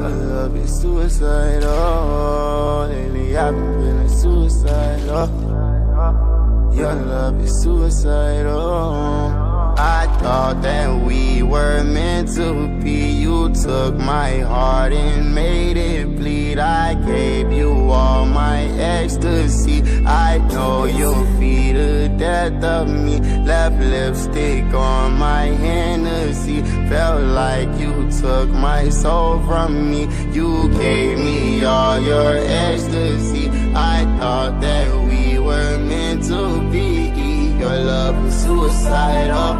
Your love is suicidal. Lately I've been feeling suicidal. Your love is suicidal. I thought that we were meant to be. You took my heart and made it bleed. I gave you all my ecstasy. I know you'll be the death of me. Left lipstick on. Like you took my soul from me. You gave me all your ecstasy. I thought that we were meant to be. Your love is suicidal.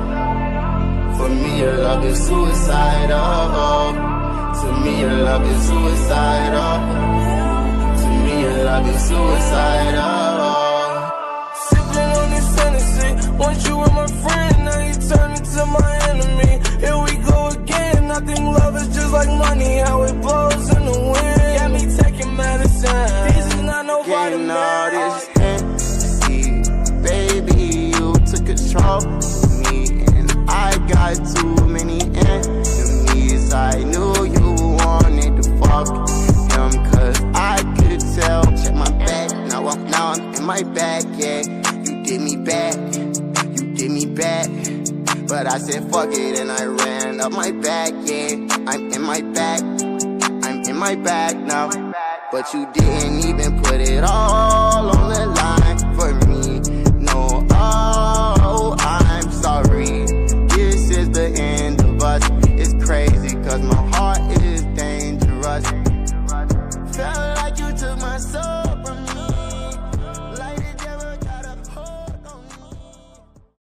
For me, your love is suicidal. To me, your love is suicidal. To me, your love is suicidal. Sipping on this Hennessy. Once you is just like money, how it blows in the wind. Got me taking medicine. This is not no Getting all vitamin. this fantasy, baby, you took control of me, and I got too many enemies. I knew you wanted to fuck him, cause I could tell. Check my back, now I'm, now I'm in my bag, yeah. You did me back, you did me back. But I said fuck it and I ran up my back, yeah my back now. But you didn't even put it all on the line.